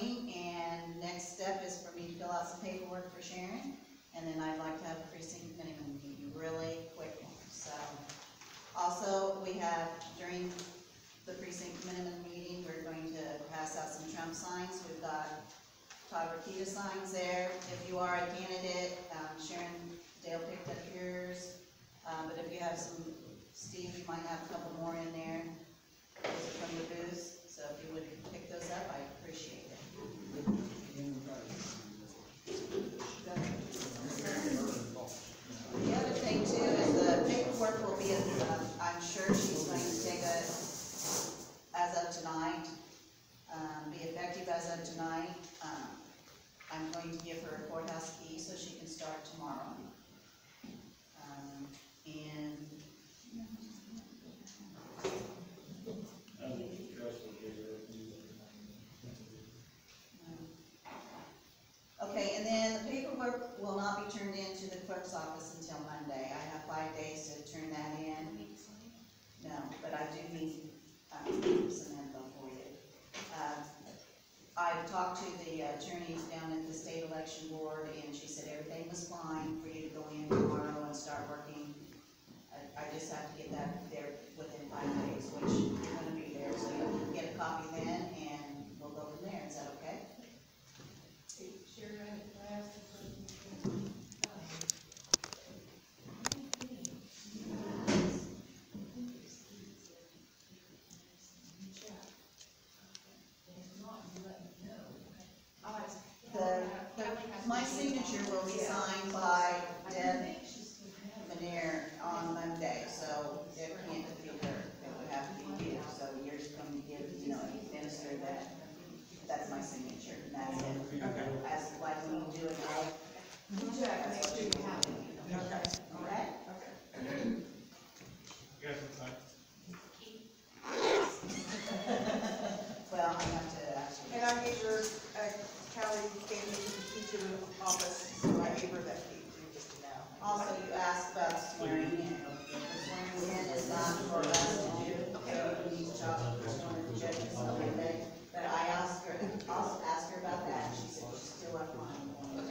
county, and next step is for me to fill out some paperwork for Sharon, and then I'd like to have a precinct minimum meeting, really quick so. Also, we have, during the precinct minimum meeting, we're going to pass out some Trump signs, we've got Todd Rokita signs there, if you are a candidate, um, Sharon going to give her a courthouse key so she can start tomorrow. Um, and, okay, and then the paperwork will not be turned into the clerk's office until Monday. I have five days to turn that in. No, but I do need, um, some info for you. Uh, I've talked to the uh, attorneys down at the state election board, and she said everything was fine for you to go in tomorrow and start working. I, I just have to get that there within five days, which you're gonna be there, so you can get a copy then, and we'll go from there, is that okay? Sharon, I asked a question. I'll ask. The, the, my signature will be signed by Deb Manier on Monday, so Deb can't be there, it would have to be you, so you're just going to give, you know, administer that. That's my signature, and that's it. Okay. As like when you do it now, Jack, make sure you have that just to. Also, you asked about swearing in. The swearing in is not for us to do, we need Josh, who's one of the judges, okay, but- but I asked her, also asked her about that, she said she's still up on tomorrow.